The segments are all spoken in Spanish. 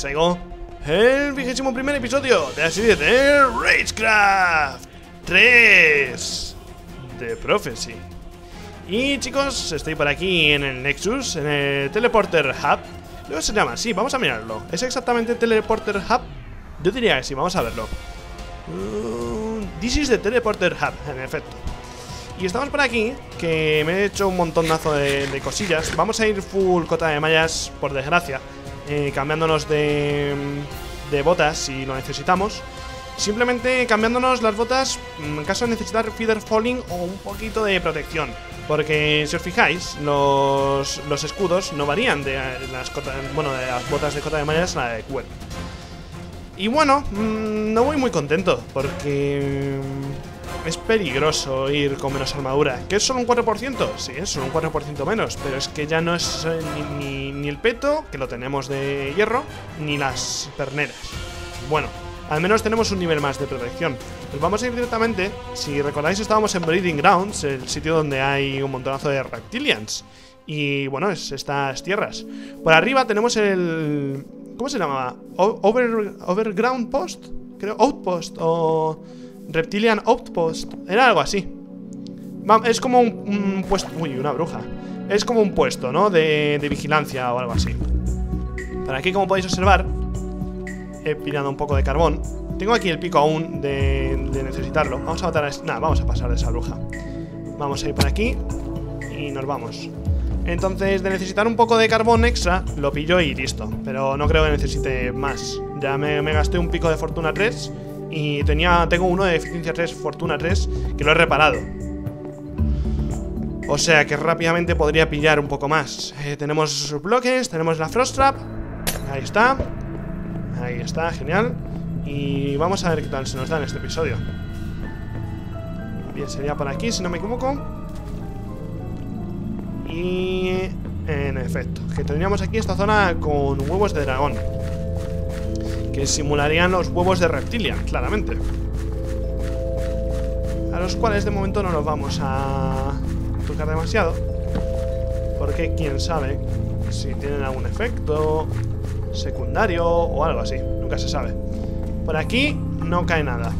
traigo el vigésimo primer episodio de la serie de Ragecraft 3 de Prophecy. Y chicos, estoy por aquí en el Nexus, en el Teleporter Hub. Luego se llama, sí, vamos a mirarlo. ¿Es exactamente Teleporter Hub? Yo diría que sí, vamos a verlo. Uh, this is the Teleporter Hub, en efecto. Y estamos por aquí, que me he hecho un montonazo de cosillas. Vamos a ir full cota de mallas, por desgracia. Eh, cambiándonos de, de botas si lo necesitamos. Simplemente cambiándonos las botas en caso de necesitar feather falling o un poquito de protección. Porque si os fijáis, los, los escudos no varían de las, cota, bueno, de las botas de cota de mallas a la de cuero. Y bueno, mmm, no voy muy contento porque mm, es peligroso ir con menos armadura. ¿Que es solo un 4%? Sí, es solo un 4% menos, pero es que ya no es eh, ni, el peto, que lo tenemos de hierro, ni las perneras. Bueno, al menos tenemos un nivel más de protección. Pues vamos a ir directamente, si recordáis estábamos en Breeding Grounds, el sitio donde hay un montonazo de reptilians. Y bueno, es estas tierras. Por arriba tenemos el... ¿Cómo se llamaba? Over, overground Post, creo, Outpost o Reptilian Outpost, era algo así. Es como un, puesto... Uy, una bruja. Es como un puesto, ¿no? De, vigilancia o algo así. Por aquí, como podéis observar, he pillado un poco de carbón. Tengo aquí el pico aún de, de necesitarlo. Vamos a matar a... Nada, vamos a pasar de esa bruja. Vamos a ir por aquí y nos vamos. Entonces, de necesitar un poco de carbón extra, lo pillo y listo. Pero no creo que necesite más. Ya me, me gasté un pico de fortuna 3 y tenía, tengo uno de eficiencia 3, fortuna 3, que lo he reparado. O sea que rápidamente podría pillar un poco más. Eh, tenemos bloques, tenemos la Frost Trap. Ahí está. Ahí está, genial. Y vamos a ver qué tal se nos da en este episodio. Bien, sería por aquí, si no me equivoco. Y... En efecto, que tendríamos aquí esta zona con huevos de dragón. Que simularían los huevos de reptilia, claramente. A los cuales de momento no nos vamos a tocar demasiado. Porque quién sabe si tienen algún efecto secundario o algo así. Nunca se sabe. Por aquí no cae nada.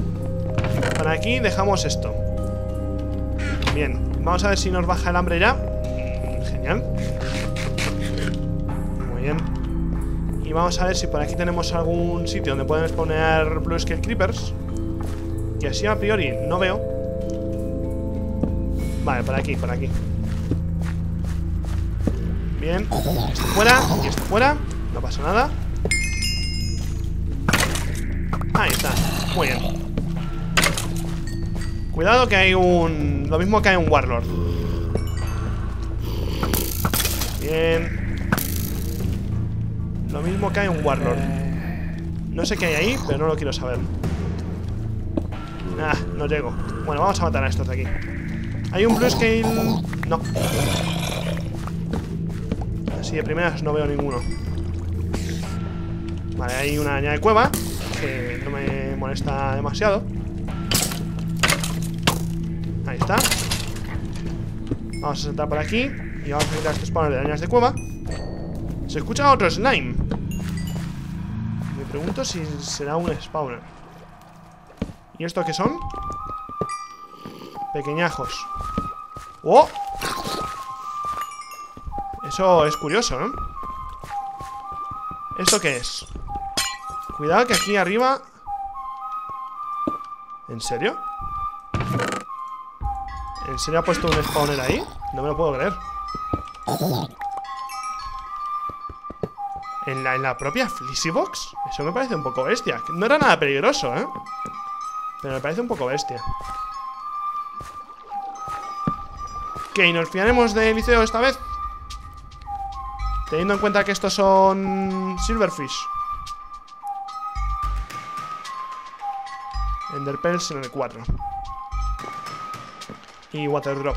Por aquí dejamos esto. Bien, vamos a ver si nos baja el hambre ya. Genial. Muy bien. Y vamos a ver si por aquí tenemos algún sitio donde pueden poner Blue Scale Creepers. Que así a priori no veo. Vale, por aquí, por aquí. Bien. Esto fuera y esto fuera. No pasa nada. Ahí está. Muy bien. Cuidado que hay un... Lo mismo que hay un Warlord. Bien. Lo mismo hay un Warlord. No sé qué hay ahí, pero no lo quiero saber. Ah, no llego. Bueno, vamos a matar a estos de aquí. ¿Hay un Blue Scale? No. Así de primeras no veo ninguno. Vale, hay una araña de cueva Que no me molesta demasiado Ahí está Vamos a saltar por aquí Y vamos a quitar estos spawners de arañas de cueva Se escucha otro slime Me pregunto si será un spawner ¿Y esto qué son? Pequeñajos ¡Oh! Eso es curioso, ¿no? ¿Esto qué es? Cuidado que aquí arriba ¿En serio? ¿En serio ha puesto un spawner ahí? No me lo puedo creer ¿En la, en la propia Box? Eso me parece un poco bestia No era nada peligroso, ¿eh? Pero me parece un poco bestia Ok, ¿nos fiaremos de Liceo esta vez? Teniendo en cuenta que estos son Silverfish Enderpearls en el 4 Y Waterdrop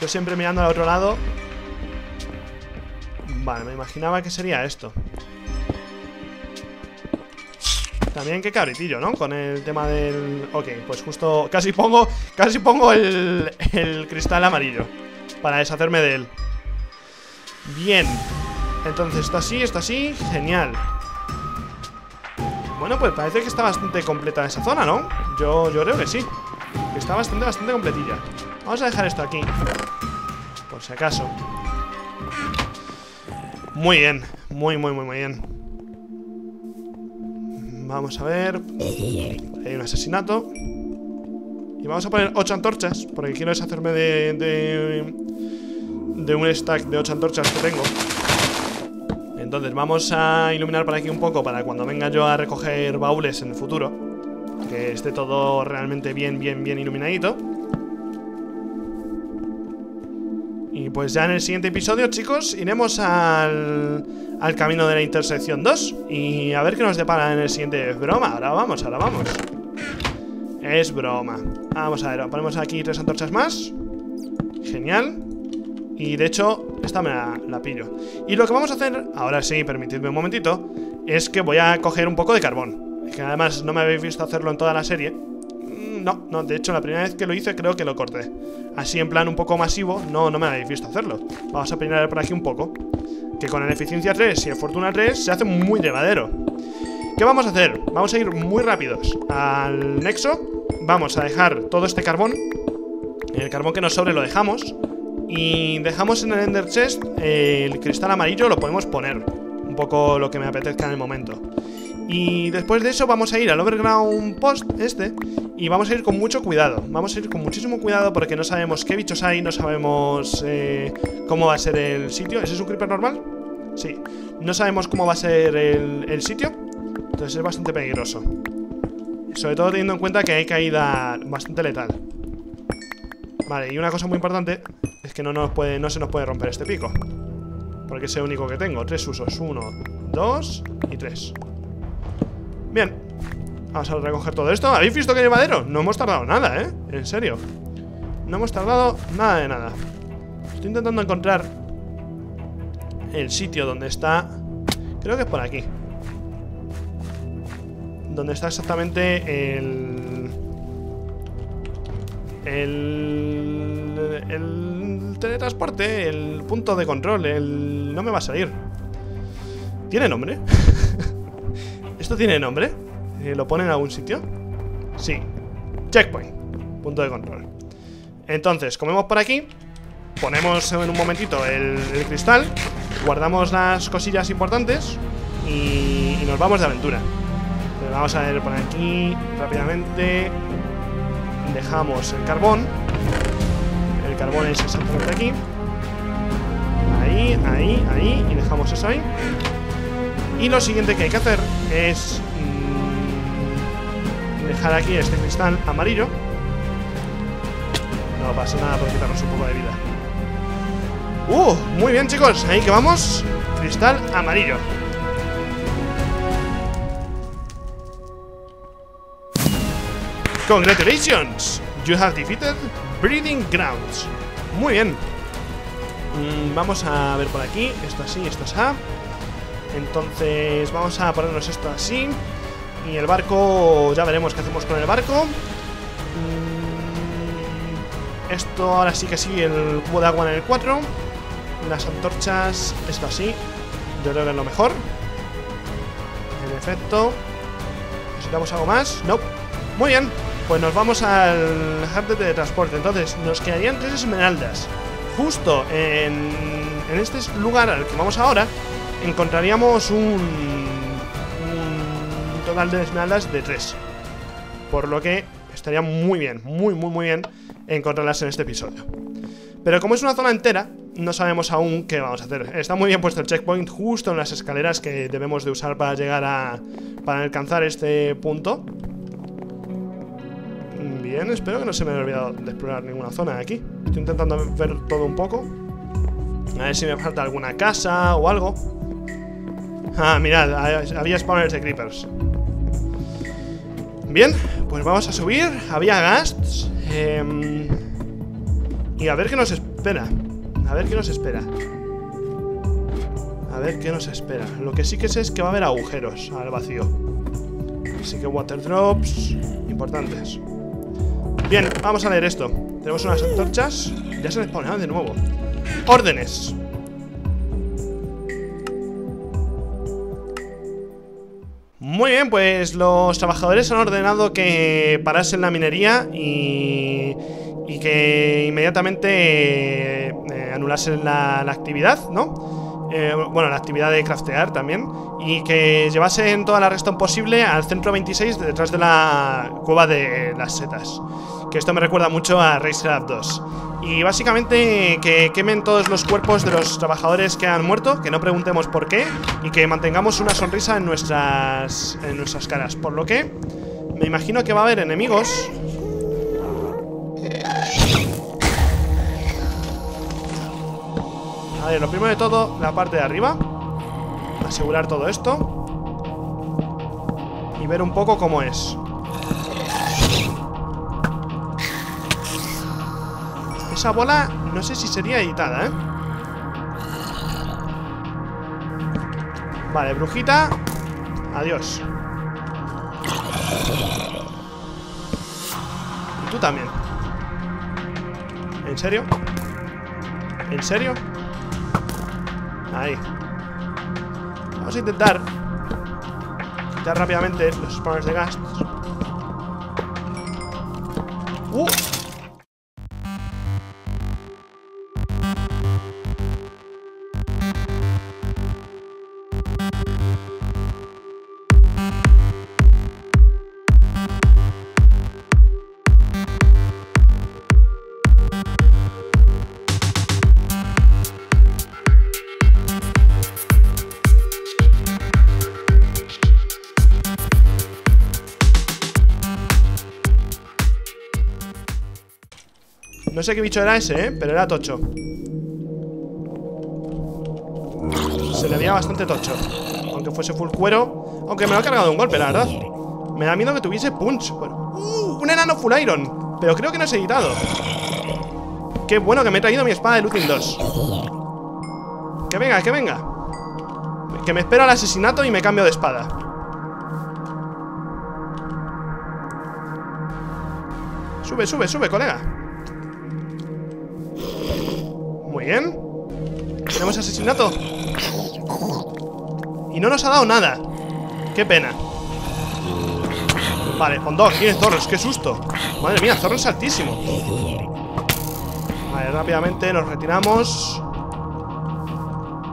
Yo siempre mirando al otro lado Vale, me imaginaba que sería esto. También qué cabritillo, ¿no? Con el tema del... Ok, pues justo... Casi pongo... Casi pongo el, el cristal amarillo Para deshacerme de él. Bien. Entonces está así, está así. Genial. Bueno, pues parece que está bastante completa esa zona, ¿no? Yo, yo creo que sí. Está bastante, bastante completilla. Vamos a dejar esto aquí. Por si acaso Muy bien Muy, muy, muy, muy bien. Vamos a ver. Hay un asesinato. Y vamos a poner 8 antorchas Porque quiero deshacerme de, de De un stack de 8 antorchas que tengo. Entonces vamos a iluminar por aquí un poco Para cuando venga yo a recoger baúles en el futuro. Que esté todo realmente bien, bien, bien iluminadito pues ya en el siguiente episodio, chicos, iremos al, al camino de la intersección 2 Y a ver qué nos depara en el siguiente. Es broma, ahora vamos, ahora vamos. Es broma. Vamos a ver, ponemos aquí tres antorchas más. Genial. Y de hecho, esta me la, la pillo. Y lo que vamos a hacer, ahora sí, permitidme un momentito Es que voy a coger un poco de carbón. Que además no me habéis visto hacerlo en toda la serie no, no, de hecho la primera vez que lo hice creo que lo corté. Así en plan un poco masivo, no, no me habéis visto hacerlo. Vamos a peinar por aquí un poco Que con el eficiencia 3 y el fortuna 3 se hace muy llevadero. ¿Qué vamos a hacer? Vamos a ir muy rápidos al nexo. Vamos a dejar todo este carbón El carbón que nos sobre lo dejamos Y dejamos en el Ender Chest El cristal amarillo lo podemos poner. Un poco lo que me apetezca en el momento y después de eso vamos a ir al Overground Post este Y vamos a ir con mucho cuidado. Vamos a ir con muchísimo cuidado porque no sabemos qué bichos hay No sabemos eh, cómo va a ser el sitio. ¿Ese es un creeper normal? Sí. No sabemos cómo va a ser el, sitio Entonces es bastante peligroso. Sobre todo teniendo en cuenta que hay caída bastante letal. Vale, y una cosa muy importante Es que no, no se nos puede romper este pico Porque es el único que tengo. Tres usos, uno, dos y tres Bien Vamos a recoger todo esto ¿Habéis visto que hay madero? No hemos tardado nada, ¿eh? En serio No hemos tardado nada de nada Estoy intentando encontrar El sitio donde está Creo que es por aquí Donde está exactamente el... El... El teletransporte El punto de control El... No me va a salir ¿Tiene nombre? ¿Esto tiene nombre? Eh, ¿Lo pone en algún sitio? Sí. Checkpoint. Punto de control. Entonces, comemos por aquí Ponemos en un momentito el, cristal Guardamos las cosillas importantes y, y, nos vamos de aventura. Vamos a ver por aquí Rápidamente. Dejamos el carbón. El carbón es exactamente aquí. Ahí, ahí, ahí Y dejamos eso ahí. Y lo siguiente que hay que hacer es mmm, dejar aquí este cristal amarillo. No pasa nada por quitarnos un poco de vida. ¡Uh! Muy bien, chicos. Ahí que vamos. Cristal amarillo. Congratulations! You have defeated Breeding Grounds. Muy bien. Mm, vamos a ver por aquí. Esto así, esto es A. Entonces vamos a ponernos esto así. Y el barco, ya veremos qué hacemos con el barco. Mm, Esto ahora sí que sí, el cubo de agua en el 4 Las antorchas, esto así. Yo creo que es lo mejor. En efecto. ¿Necesitamos algo más? No Muy bien, pues nos vamos al hub de transporte. Entonces nos quedarían tres esmeraldas. Justo en, en este lugar al que vamos ahora encontraríamos un, un total de esmeraldas de 3. Por lo que estaría muy bien, muy, muy, muy bien encontrarlas en este episodio. Pero como es una zona entera, no sabemos aún qué vamos a hacer. Está muy bien puesto el checkpoint justo en las escaleras que debemos de usar para llegar a... para alcanzar este punto. Bien, espero que no se me haya olvidado de explorar ninguna zona de aquí. Estoy intentando ver todo un poco. A ver si me falta alguna casa o algo. Ah, mirad, había spawners de creepers Bien, pues vamos a subir Había ghasts eh, Y a ver qué nos espera A ver qué nos espera A ver qué nos espera Lo que sí que sé es que va a haber agujeros al vacío Así que water drops importantes. Bien, vamos a leer esto. Tenemos unas antorchas. Ya se han spawnado de nuevo. Órdenes. Muy bien, pues los trabajadores han ordenado que parasen la minería y, que inmediatamente eh, anulasen la, la actividad, ¿no? Eh, bueno, la actividad de craftear también Y que llevasen toda la redstone posible al centro 26 detrás de la cueva de las setas Que esto me recuerda mucho a Racecraft 2 Y básicamente que quemen todos los cuerpos de los trabajadores que han muerto Que no preguntemos por qué Y que mantengamos una sonrisa en nuestras, en nuestras caras. Por lo que me imagino que va a haber enemigos A ver, lo primero de todo, la parte de arriba Asegurar todo esto Y ver un poco cómo es Esa bola no sé si sería editada, ¿eh? Vale, brujita Adiós Y tú también ¿En serio? ¿En serio? Ahí. Vamos a intentar Quitar rápidamente los spawners de gas sé qué bicho era ese, ¿eh? Pero era tocho. Se le veía bastante tocho Aunque fuese full cuero Aunque me lo ha cargado de un golpe, la verdad. Me da miedo que tuviese punch bueno, uh, Un enano full iron Pero creo que no es editado. Qué bueno que me he traído mi espada de Looting 2 Que venga, que venga. Que me espero al asesinato y me cambio de espada. Sube, sube, sube, colega bien Tenemos asesinato. Y no nos ha dado nada. Qué pena. Vale, con dos, tiene zorros, qué susto. Madre mía, zorro es altísimo. Vale, rápidamente nos retiramos.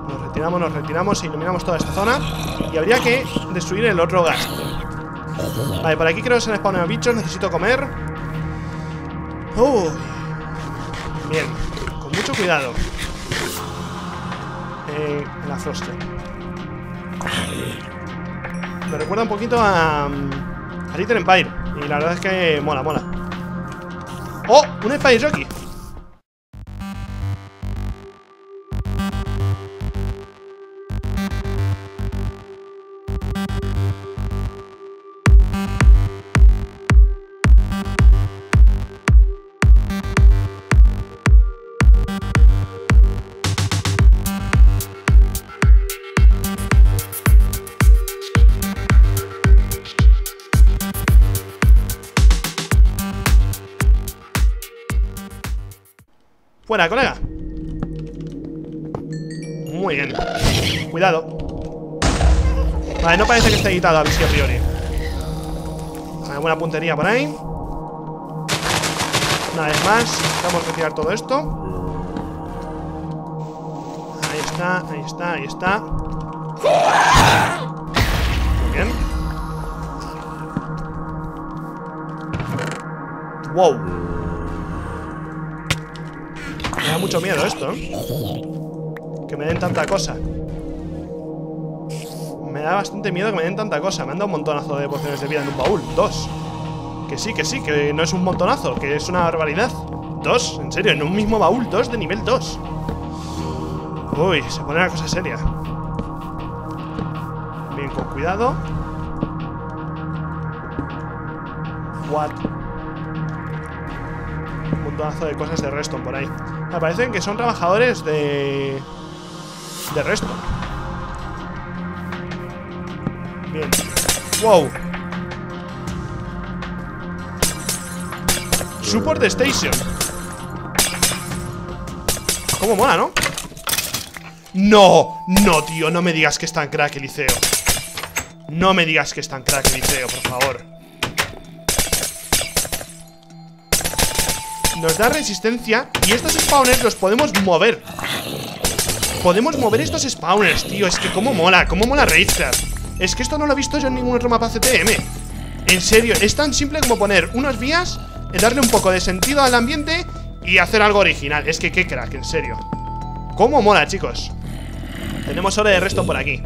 Nos retiramos, nos retiramos E iluminamos toda esta zona. Y habría que destruir el otro gas. Vale, por aquí creo que se han spawnado bichos Necesito comer. Uy. Bien cuidado. Eh, La Froster Me recuerda un poquito a A Little Empire Y la verdad es que mola, mola. ¡Oh! Un Empire Jockey Fuera, colega. Muy bien. Cuidado. Vale, no parece que esté editado a visión priori. Vale, buena puntería por ahí. Una vez más Vamos a retirar todo esto. Ahí está, ahí está, ahí está. Muy bien. Wow mucho miedo esto, ¿eh? Que me den tanta cosa. Me da bastante miedo que me den tanta cosa. Me han dado un montonazo de pociones de vida en un baúl. Dos. Que sí, que sí, que no es un montonazo Que es una barbaridad. Dos, en serio, en un mismo baúl, dos de nivel 2 Uy, se pone la cosa seria. Bien, con cuidado. What Un montonazo de cosas de Reston por ahí me parecen que son trabajadores de... De resto. Bien. Wow. Support Station. Cómo mola, ¿no? No, no, tío, no me digas que es tan crack eliseo. No me digas que es tan crack eliseo por favor. Nos da resistencia Y estos spawners los podemos mover. Podemos mover estos spawners, tío. Es que cómo mola, cómo mola Ragecraft Es que esto no lo he visto yo en ningún otro mapa CTM En serio, es tan simple como poner unas vías Darle un poco de sentido al ambiente Y hacer algo original. Es que qué crack, en serio. Cómo mola, chicos. Tenemos hora de resto por aquí.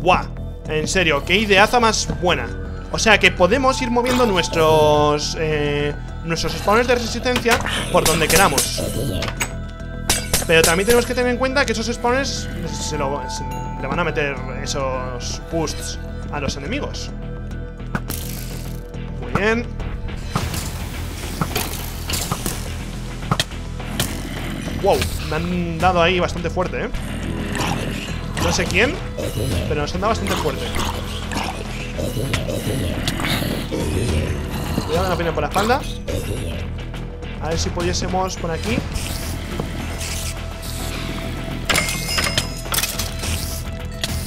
Buah, en serio, qué ideaza más buena. O sea que podemos ir moviendo nuestros eh, Nuestros spawners de resistencia Por donde queramos Pero también tenemos que tener en cuenta que esos spawners se, lo, le van a meter esos boosts a los enemigos Muy bien Wow, me han dado ahí bastante fuerte, ¿eh? No sé quién, pero nos han dado bastante fuerte. Cuidado, no viene por la espalda. A ver si pudiésemos por aquí.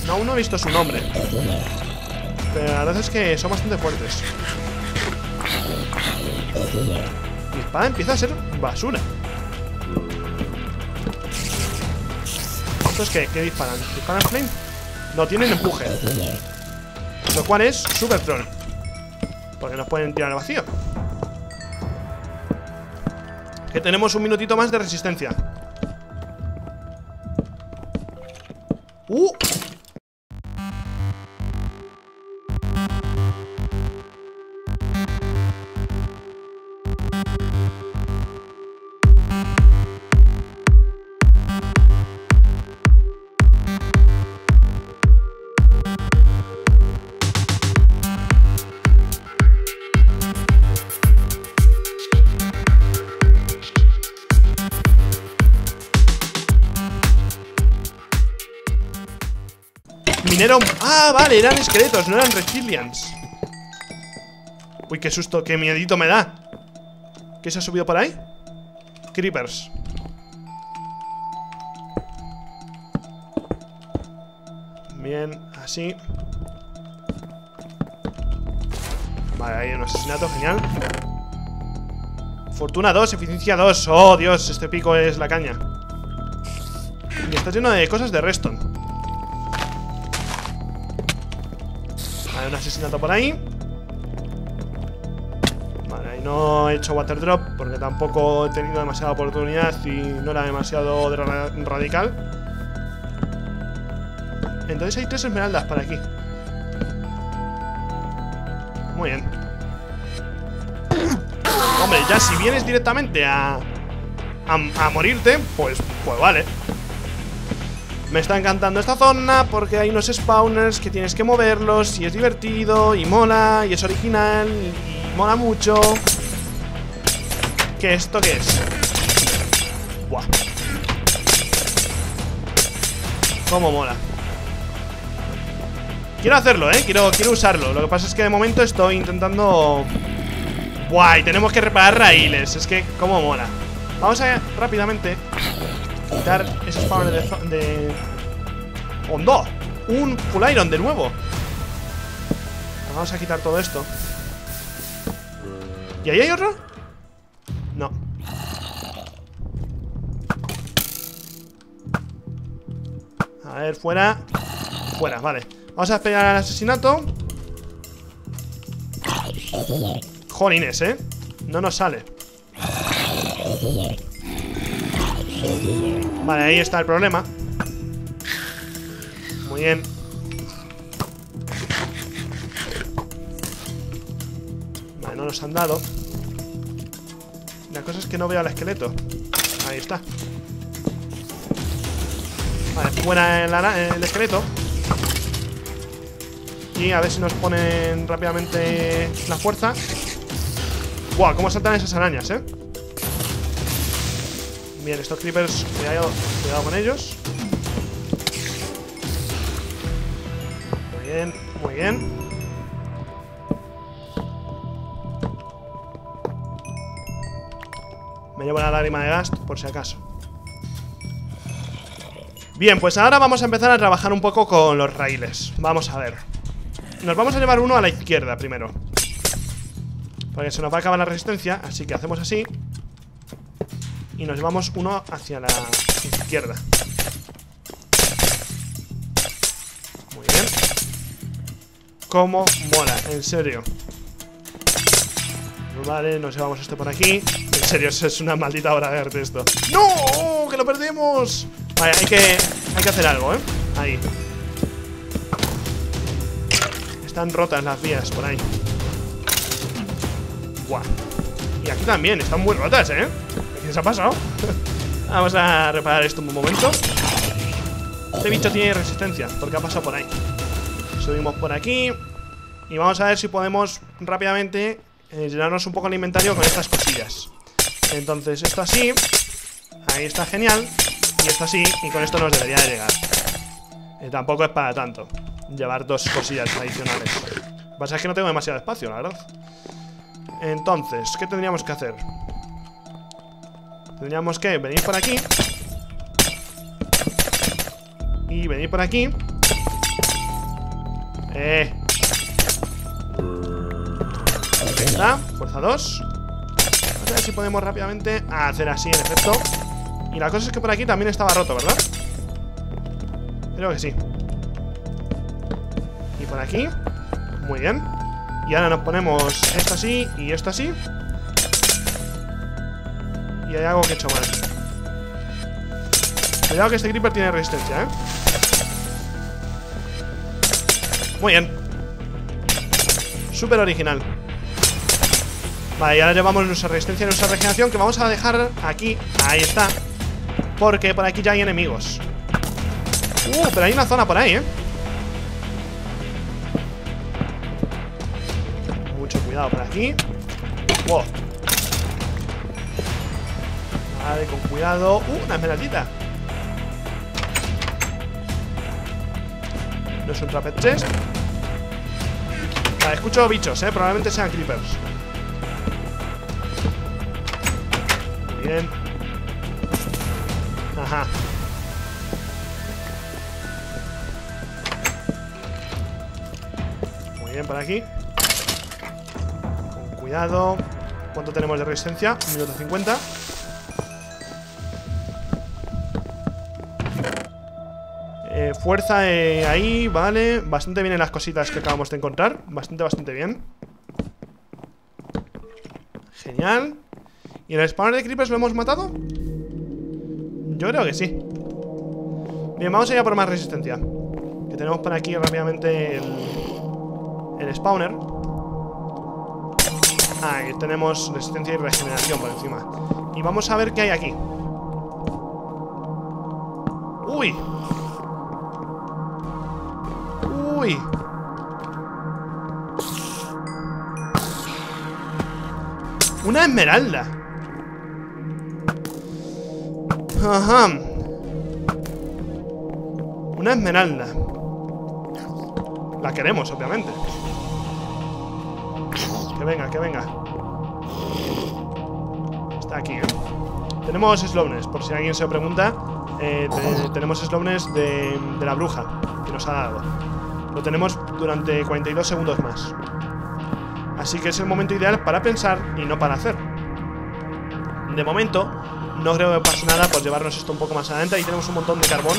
No, aún no he visto su nombre. Pero la verdad es que son bastante fuertes. Mi espada empieza a ser basura. ¿Estos qué? ¿Qué disparan? ¿Disparan flame? No, tienen empuje Lo cual es super troll Porque nos pueden tirar al vacío Que tenemos un minutito más de resistencia ¡Uh! Ah, vale, eran esqueletos, no eran reptilians Uy, qué susto, qué miedito me da. ¿Qué se ha subido por ahí? Creepers. Bien, así. Vale, hay un asesinato, genial. Fortuna 2, eficiencia 2 Oh, Dios, este pico es la caña. Y está lleno de cosas de Reston Un asesinato por ahí. Vale, ahí no he hecho water drop Porque tampoco he tenido demasiada oportunidad Y no era demasiado radical. Entonces hay tres esmeraldas para aquí. Muy bien. Hombre, ya si vienes directamente a, a, a morirte Pues, pues vale me está encantando esta zona porque hay unos spawners que tienes que moverlos y es divertido y mola y es original y mola mucho. ¿Qué esto qué es? Buah. Cómo mola. Quiero hacerlo, ¿eh? Quiero, quiero usarlo. Lo que pasa es que de momento estoy intentando... Buah, y tenemos que reparar raíles. Es que, cómo mola. Vamos a rápidamente quitar ese spawner de, de... ¡Un full iron de nuevo! Vamos a quitar todo esto. ¿Y ahí hay otro? No. A ver, fuera. Fuera, vale. Vamos a esperar al asesinato. Jolines, ¿eh? No nos sale Vale, ahí está el problema. Muy bien. Vale, no nos han dado. La cosa es que no veo al esqueleto. Ahí está. Vale, fuera el, el esqueleto. Y a ver si nos ponen rápidamente la fuerza. Buah, cómo saltan esas arañas, eh Bien, estos creepers, cuidado, cuidado con ellos. Muy bien, muy bien. Me llevo la lágrima de Gast por si acaso. Bien, pues ahora vamos a empezar a trabajar un poco con los raíles. Vamos a ver. Nos vamos a llevar uno a la izquierda primero. Porque se nos va a acabar la resistencia, así que hacemos así. Y nos llevamos uno hacia la izquierda. Muy bien. Cómo mola, en serio. Vale, nos llevamos este por aquí. En serio, eso es una maldita obra de arte esto. ¡No! ¡Que lo perdemos! Vale, hay que, hay que hacer algo, ¿eh? Ahí. Están rotas las vías por ahí. Guau. Y aquí también, están muy rotas, ¿eh? ¿Qué se ha pasado? Vamos a reparar esto un momento. Este bicho tiene resistencia, porque ha pasado por ahí. Subimos por aquí. Y vamos a ver si podemos rápidamente eh, llenarnos un poco el inventario con estas cosillas. Entonces, esto así. Ahí está genial. Y esto así. Y con esto nos debería de llegar. Eh, tampoco es para tanto. Llevar dos cosillas adicionales. Lo que pasa es que no tengo demasiado espacio, la verdad. Entonces, ¿qué tendríamos que hacer? Tendríamos que venir por aquí. Y venir por aquí. Eh. Ahí fuerza 2 Vamos a ver si podemos rápidamente hacer así, en efecto. Y la cosa es que por aquí también estaba roto, ¿verdad? Creo que sí. Y por aquí. Muy bien. Y ahora nos ponemos esto así y esto así. Hay algo que he hecho mal. Cuidado que este creeper tiene resistencia, ¿eh? Muy bien. Súper original. Vale, y ahora llevamos nuestra resistencia y nuestra regeneración que vamos a dejar aquí. Ahí está. Porque por aquí ya hay enemigos. Uh, pero hay una zona por ahí, ¿eh? Cuidado por aquí wow. Con cuidado. Uh, una esmeraldita. No es un trapez chest. Vale, escucho bichos, eh. Probablemente sean creepers. Muy bien. Ajá. Muy bien, por aquí. Cuidado. ¿Cuánto tenemos de resistencia? Un minuto 50. Fuerza eh, ahí, vale. Bastante bien en las cositas que acabamos de encontrar. Bastante, bastante bien. Genial. ¿Y el spawner de creepers lo hemos matado? Yo creo que sí. Bien, vamos allá por más resistencia. Que tenemos por aquí rápidamente el, el spawner. Ahí tenemos resistencia y regeneración por encima Y vamos a ver qué hay aquí ¡Uy! Una esmeralda. Ajá. Una esmeralda. La queremos, obviamente. Que venga, que venga. Está aquí, ¿eh? Tenemos slownes, por si alguien se lo pregunta. Eh, Tenemos slownes de, de la bruja Que nos ha dado Lo tenemos durante 42 segundos más. Así que es el momento ideal para pensar y no para hacer. De momento No creo que pase nada por llevarnos esto un poco más adelante. Ahí tenemos un montón de carbón.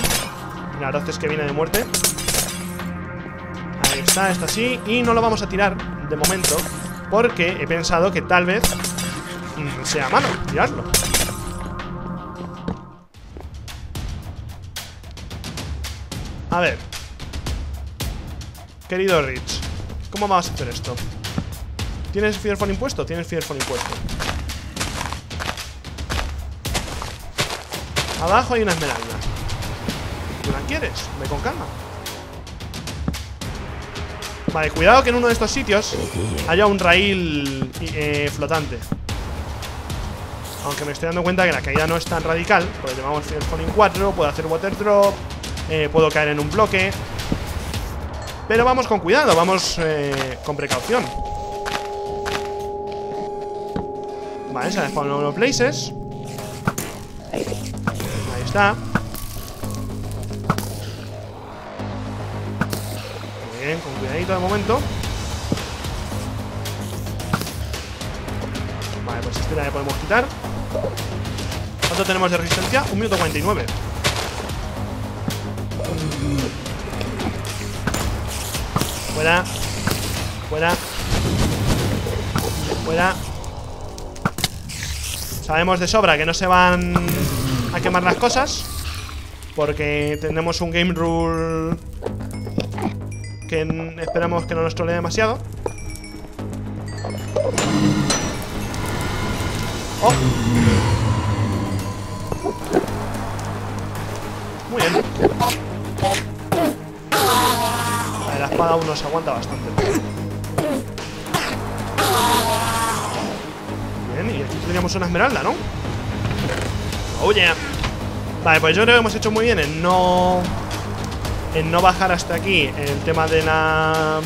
La verdad es que viene de muerte. Ahí está, está así. Y no lo vamos a tirar de momento porque he pensado que tal vez mm, sea malo tirarlo. A ver. Querido Rich, ¿cómo vamos a hacer esto? ¿Tienes Fearful impuesto? Tienes Fearful impuesto. Abajo hay una esmeralda. ¿Tú la quieres? Ve con calma. Vale, cuidado que en uno de estos sitios haya un rail eh, flotante. Aunque me estoy dando cuenta que la caída no es tan radical. Porque llevamos Falling 4, puedo hacer water drop, eh, puedo caer en un bloque. Pero vamos con cuidado, vamos eh, con precaución. Vale, se ha dejado los places. Ahí está. Muy bien, con cuidadito de momento. Vale, pues este le podemos quitar. ¿Cuánto tenemos de resistencia? Un minuto 49. Fuera. Fuera. Fuera. Sabemos de sobra que no se van a quemar las cosas. Porque tenemos un game rule que esperamos que no nos trolee demasiado. Bastante. Bien, y aquí tendríamos una esmeralda, ¿no? Yeah. Vale, pues yo creo que hemos hecho muy bien en no... En no bajar hasta aquí el tema de la...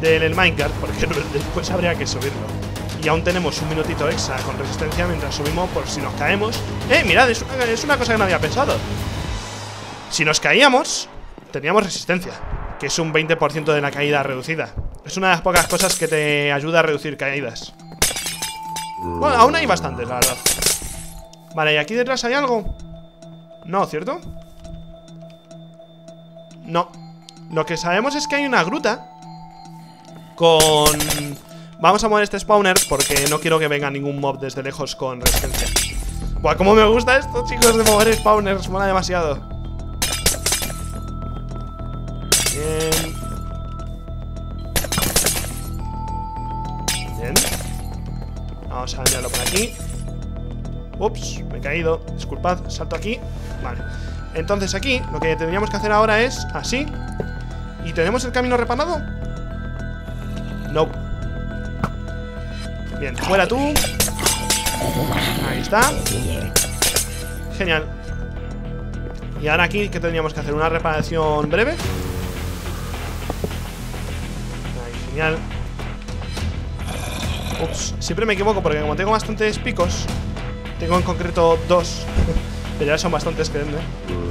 Del Minecraft, porque después habría que subirlo. Y aún tenemos un minutito extra con resistencia mientras subimos por si nos caemos. ¡Eh! Mirad, es una cosa que no había pensado. Si nos caíamos, teníamos resistencia, que es un 20% de la caída reducida. Es una de las pocas cosas que te ayuda a reducir caídas. Bueno, aún hay bastantes, la verdad. Vale, ¿y aquí detrás hay algo? No, ¿cierto? No. Lo que sabemos es que hay una gruta con Vamos a mover este spawner porque no quiero que venga ningún mob desde lejos con resistencia. Buah, cómo me gusta esto, chicos, de mover spawners. Mola demasiado. Ups, me he caído. Disculpad, salto aquí. Vale. Entonces aquí lo que tendríamos que hacer ahora es así. ¿Y tenemos el camino repanado? No. Bien, fuera tú Ahí está Genial Y ahora aquí, ¿qué tendríamos que hacer? Una reparación breve Ahí, genial Ups, siempre me equivoco porque como tengo bastantes picos Tengo en concreto dos Pero ya son bastantes, que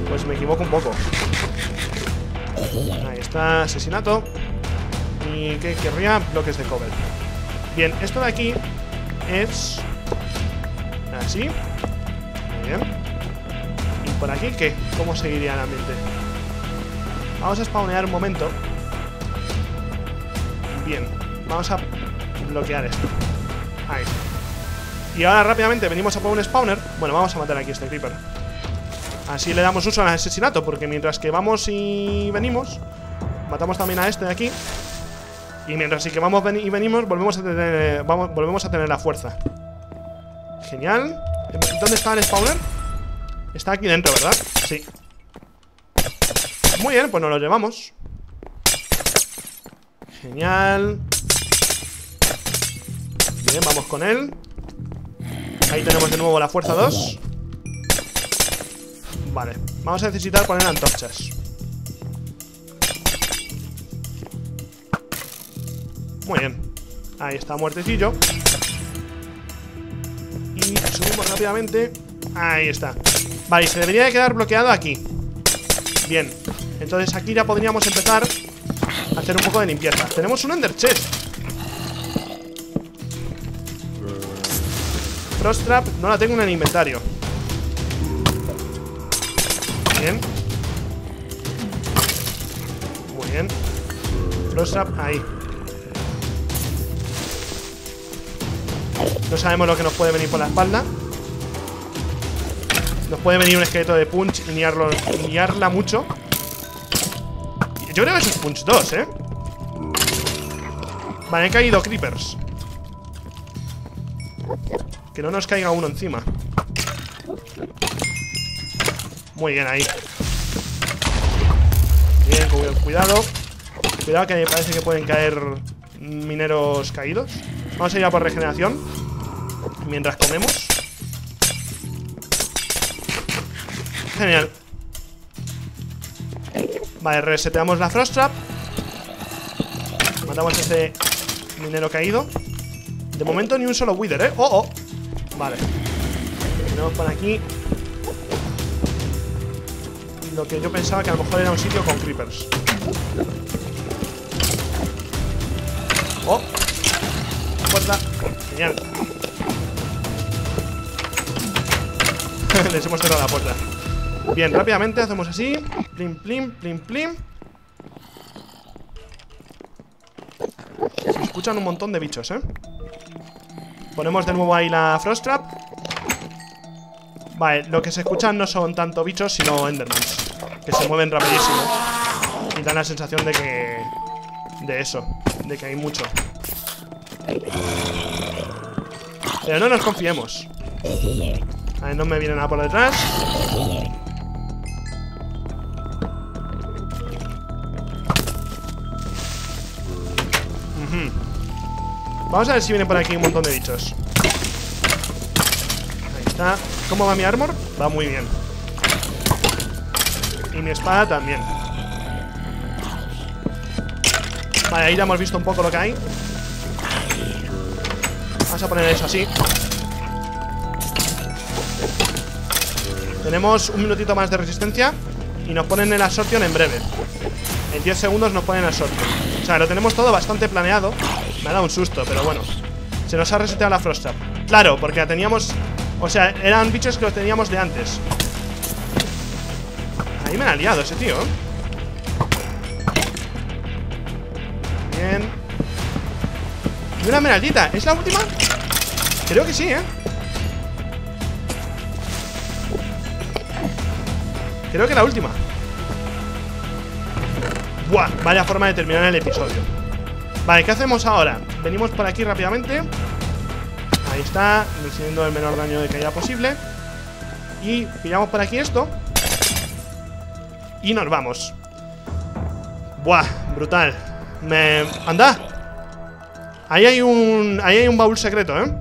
Pues me equivoco un poco Ahí está, asesinato ¿Y qué querría? Bloques de cover Bien, esto de aquí es... Así. Muy bien. ¿Y por aquí qué? ¿Cómo seguiría el ambiente? Vamos a spawnear un momento. Bien. Vamos a bloquear esto. Ahí. Y ahora rápidamente venimos a poner un spawner. Bueno, vamos a matar aquí a este creeper. Así le damos uso al asesinato, porque mientras que vamos y venimos, matamos también a este de aquí. Y mientras que vamos y venimos, volvemos a tener, volvemos a tener la fuerza. Genial. ¿Dónde está el spawner? Está aquí dentro, ¿verdad? Sí. Muy bien, pues nos lo llevamos. Genial. Vamos con él. Ahí tenemos de nuevo la fuerza 2. Vale, vamos a necesitar poner antorchas. Muy bien. Ahí está, muertecillo. Y subimos rápidamente. Ahí está. Vale, y se debería de quedar bloqueado aquí. Bien. Entonces aquí ya podríamos empezar A hacer un poco de limpieza. Tenemos un Ender Chest Frost Trap no la tengo en el inventario Bien Muy bien Frost Trap, ahí No sabemos lo que nos puede venir por la espalda. Nos puede venir un esqueleto de punch y liarla mucho. Yo creo que eso es punch 2, ¿eh? Vale, han caído creepers. Que no nos caiga uno encima. Muy bien, ahí. Bien, cuidado. Cuidado que me parece que pueden caer mineros caídos. Vamos a ir a por regeneración Mientras comemos Genial Vale, reseteamos la Frost Trap Matamos a ese minero caído De momento ni un solo Wither, ¿eh? ¡Oh, oh! Vale Tenemos por aquí lo que yo pensaba que a lo mejor era un sitio con creepers. ¡Oh! Puerta. Genial. Les hemos cerrado la puerta. Bien, rápidamente hacemos así. Plim, plim, plim, plim. Se escuchan un montón de bichos, ¿eh? Ponemos de nuevo ahí la Frost Trap. Vale, lo que se escuchan no son tanto bichos, sino Endermans. Que se mueven rapidísimo. Y dan la sensación de que... De eso, de que hay mucho. Pero no nos confiemos. A ver, no me viene nada por detrás. Vamos a ver si viene por aquí un montón de bichos. Ahí está. ¿Cómo va mi armor? Va muy bien. Y mi espada también. Vale, ahí ya hemos visto un poco lo que hay. Vamos a poner eso así. Tenemos un minutito más de resistencia Y nos ponen el absorption en breve En 10 segundos nos ponen el absorption O sea, lo tenemos todo bastante planeado Me ha dado un susto, pero bueno. Se nos ha reseteado la Frost Trap Claro, porque la teníamos... O sea, eran bichos que los teníamos de antes. Ahí me ha liado ese tío. Bien. Y una esmeraldita ¿Es la última? Creo que sí, ¿eh? Creo que la última. Buah, vaya forma de terminar el episodio Vale, ¿qué hacemos ahora? Venimos por aquí rápidamente. Ahí está, recibiendo el menor daño de caída posible. Y pillamos por aquí esto. Y nos vamos. Buah, brutal. Me... ¡Anda! Ahí hay un... Ahí hay un baúl secreto, ¿eh?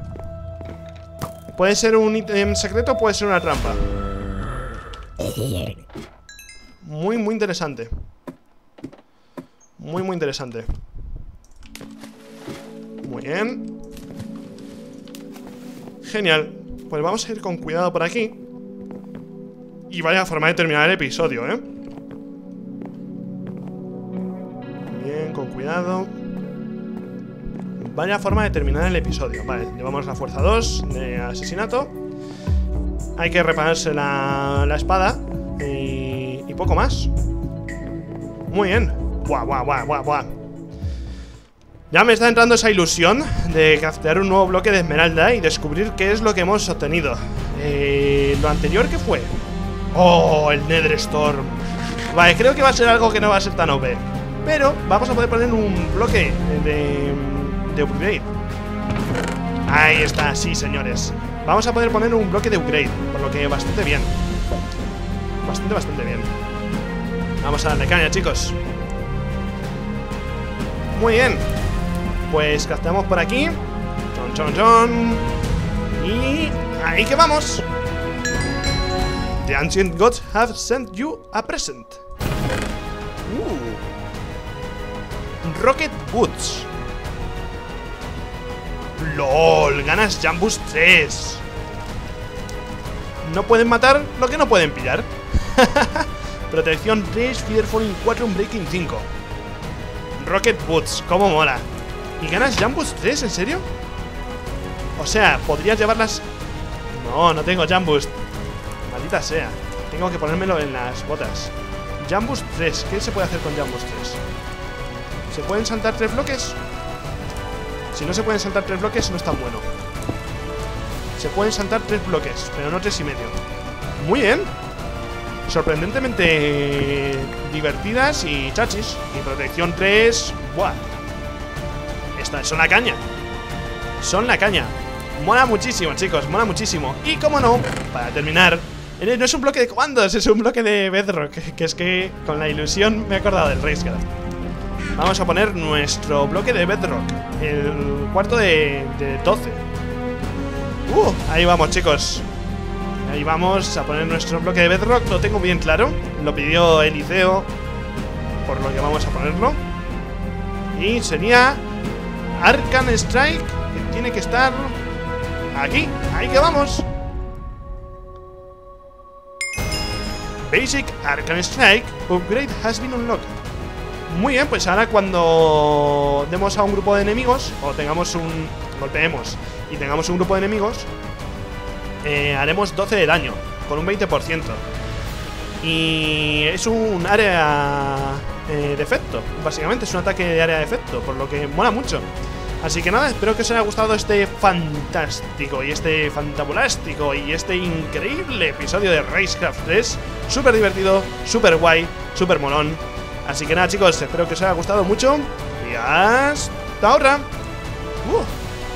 Puede ser un ítem secreto Puede ser una trampa. Muy, muy interesante. Muy, muy interesante Muy bien Genial Pues vamos a ir con cuidado por aquí Y vaya forma de terminar el episodio, ¿eh? Bien, con cuidado Vaya forma de terminar el episodio Vale, llevamos la fuerza 2 de asesinato hay que repararse la, la espada y, y, poco más. Muy bien. Buah, buah, buah, buah, buah. Ya me está entrando esa ilusión de craftear un nuevo bloque de esmeralda y descubrir qué es lo que hemos obtenido. Eh, ¿Lo anterior qué fue? Oh, el Nether Storm. Vale, creo que va a ser algo que no va a ser tan OP. Pero vamos a poder poner un bloque de, de upgrade. Ahí está, sí, señores. Vamos a poder poner un bloque de upgrade, por lo que bastante bien. Bastante, bastante bien. Vamos a darle caña, chicos. Muy bien. Pues captamos por aquí. Chon, chon, chon. Y ahí que vamos. The ancient gods have sent you a present. Uh. Rocket Boots. LOL, ganas Jambus 3 No pueden matar lo que no pueden pillar Protección 3, Fearfalling 4, un Breaking 5 Rocket Boots, como mola ¿Y ganas Jambus 3? ¿En serio? O sea, podrías llevarlas... No, no tengo Jambus Maldita sea Tengo que ponérmelo en las botas Jambus 3, ¿qué se puede hacer con Jambus 3? ¿Se pueden saltar tres bloques? Si no se pueden saltar tres bloques, no es tan bueno. Se pueden saltar tres bloques, pero no tres y medio. Muy bien. Sorprendentemente divertidas y chachis. Y protección 3. Buah. Son la caña. Son la caña. Mola muchísimo, chicos. Mola muchísimo. Y como no, para terminar. No es un bloque de comandos, es un bloque de Bedrock. Que es que con la ilusión me he acordado del Racecraft. Vamos a poner nuestro bloque de Bedrock. El cuarto de, de 12. Uh, ahí vamos, chicos. Ahí vamos a poner nuestro bloque de Bedrock. Lo tengo bien claro. Lo pidió Eliseo. Por lo que vamos a ponerlo. Y sería Arcan Strike. Que tiene que estar aquí. Ahí que vamos. Basic Arcane Strike Upgrade has been unlocked. Muy bien, pues ahora cuando demos a un grupo de enemigos, o tengamos un. golpeemos y tengamos un grupo de enemigos, eh, haremos 12 de daño, con un 20%. Y es un área eh, de efecto, básicamente, es un ataque de área de efecto, por lo que mola mucho. Así que nada, espero que os haya gustado este fantástico y este fantabulástico y este increíble episodio de Racecraft 3. Súper divertido, súper guay, súper molón. Así que nada chicos, espero que os haya gustado mucho y hasta ahora. Uh,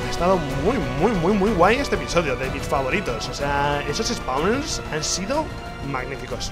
ha estado muy, muy, muy, muy guay este episodio de mis favoritos. O sea, esos spawners han sido magníficos.